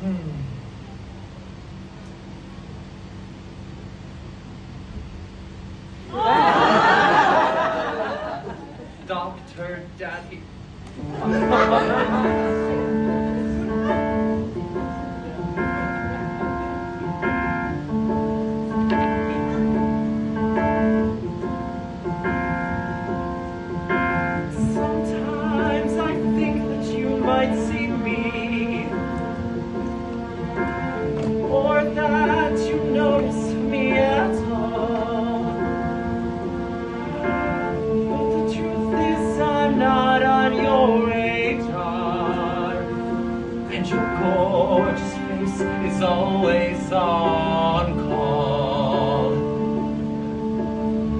Hmm. Doctor Daddy. and your gorgeous face is always on call.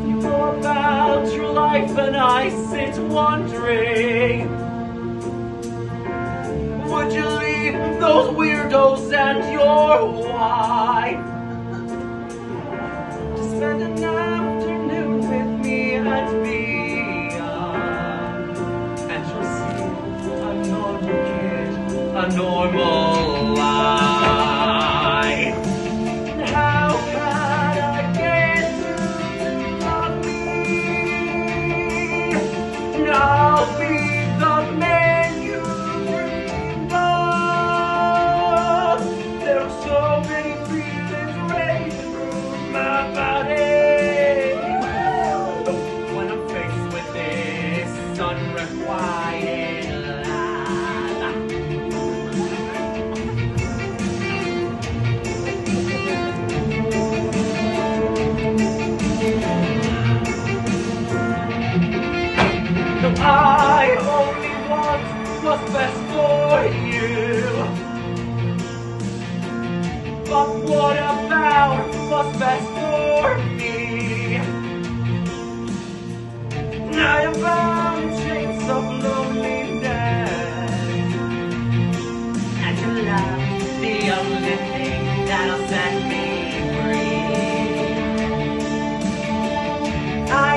You go about your life and I sit wondering Would you leave those weirdos and your wife? Normal what's best for you. But what about what's best for me? I am bound in chains of loneliness. And your love, the only thing that'll set me free. I